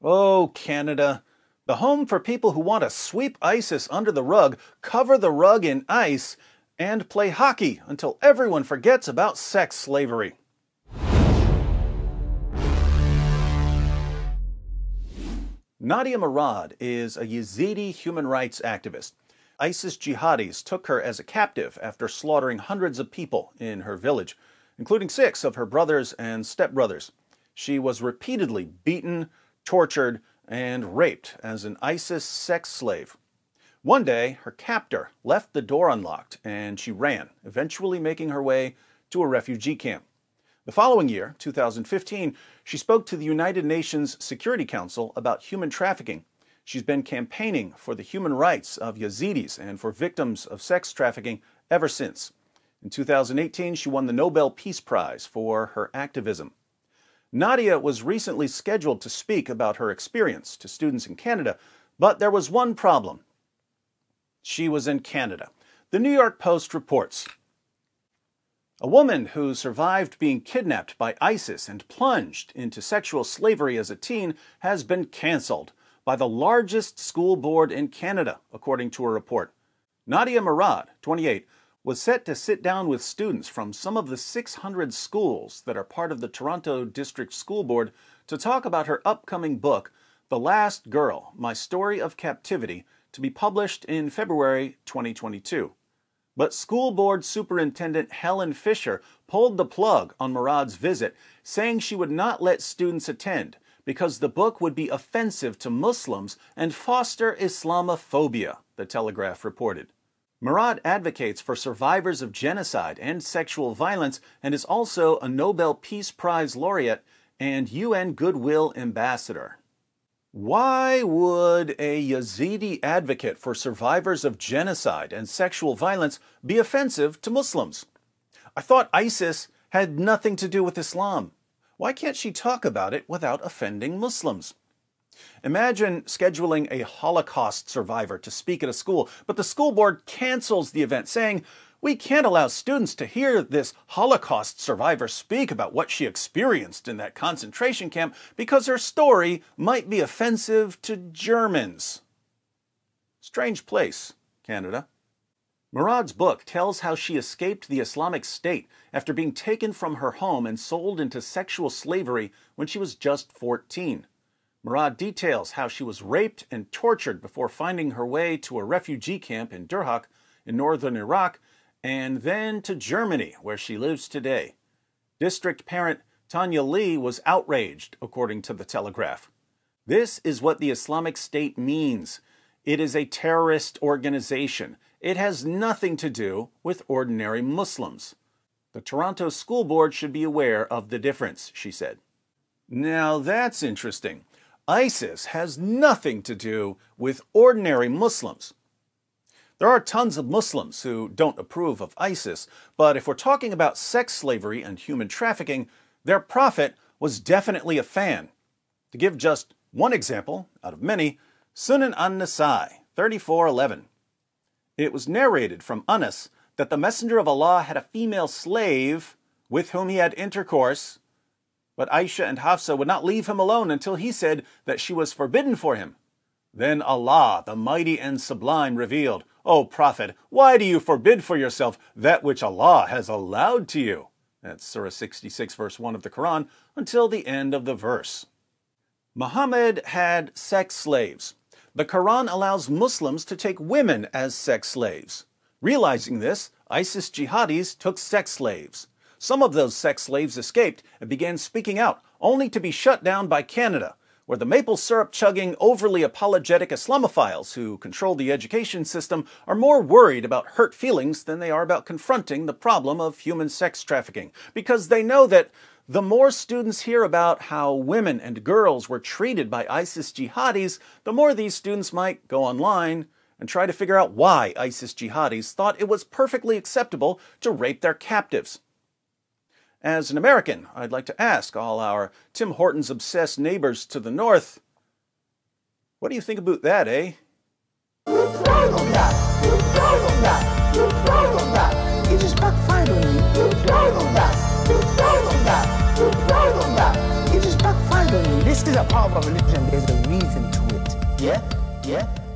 Oh, Canada, the home for people who want to sweep ISIS under the rug, cover the rug in ice, and play hockey until everyone forgets about sex slavery. Nadia Murad is a Yazidi human rights activist. ISIS jihadis took her as a captive after slaughtering hundreds of people in her village, including six of her brothers and stepbrothers. She was repeatedly beaten, tortured, and raped as an ISIS sex slave. One day, her captor left the door unlocked and she ran, eventually making her way to a refugee camp. The following year, 2015, she spoke to the United Nations Security Council about human trafficking. She's been campaigning for the human rights of Yazidis and for victims of sex trafficking ever since. In 2018, she won the Nobel Peace Prize for her activism. Nadia was recently scheduled to speak about her experience to students in Canada, but there was one problem. She was in Canada. The New York Post reports A woman who survived being kidnapped by ISIS and plunged into sexual slavery as a teen has been canceled by the largest school board in Canada, according to a report. Nadia Murad, 28, was set to sit down with students from some of the 600 schools that are part of the Toronto District School Board to talk about her upcoming book, The Last Girl My Story of Captivity, to be published in February 2022. But School Board Superintendent Helen Fisher pulled the plug on Murad's visit, saying she would not let students attend because the book would be offensive to Muslims and foster Islamophobia, the Telegraph reported. Murad advocates for survivors of genocide and sexual violence and is also a Nobel Peace Prize laureate and UN Goodwill Ambassador. Why would a Yazidi advocate for survivors of genocide and sexual violence be offensive to Muslims? I thought ISIS had nothing to do with Islam. Why can't she talk about it without offending Muslims? Imagine scheduling a Holocaust survivor to speak at a school, but the school board cancels the event, saying, We can't allow students to hear this Holocaust survivor speak about what she experienced in that concentration camp because her story might be offensive to Germans. Strange place, Canada. Murad's book tells how she escaped the Islamic State after being taken from her home and sold into sexual slavery when she was just 14. Murad details how she was raped and tortured before finding her way to a refugee camp in Duhok in northern Iraq and then to Germany, where she lives today. District parent Tanya Lee was outraged, according to the Telegraph. This is what the Islamic State means it is a terrorist organization. It has nothing to do with ordinary Muslims. The Toronto School Board should be aware of the difference, she said. Now that's interesting. ISIS has nothing to do with ordinary Muslims. There are tons of Muslims who don't approve of ISIS, but if we're talking about sex slavery and human trafficking, their prophet was definitely a fan. To give just one example out of many, Sunan an-Nasai 34:11. It was narrated from Anas that the messenger of Allah had a female slave with whom he had intercourse but Aisha and Hafsa would not leave him alone until he said that she was forbidden for him. Then Allah, the Mighty and Sublime, revealed, O Prophet, why do you forbid for yourself that which Allah has allowed to you? That's Surah 66, verse 1 of the Quran, until the end of the verse. Muhammad had sex slaves. The Quran allows Muslims to take women as sex slaves. Realizing this, ISIS jihadis took sex slaves. Some of those sex slaves escaped and began speaking out, only to be shut down by Canada, where the maple syrup chugging, overly apologetic Islamophiles who control the education system are more worried about hurt feelings than they are about confronting the problem of human sex trafficking, because they know that the more students hear about how women and girls were treated by ISIS jihadis, the more these students might go online and try to figure out why ISIS jihadis thought it was perfectly acceptable to rape their captives. As an American, I'd like to ask all our Tim Hortons obsessed neighbors to the north what do you think about that, eh? Of of of of of of. This This is a powerful religion. There's a reason to it. Yeah? Yeah? Yeah?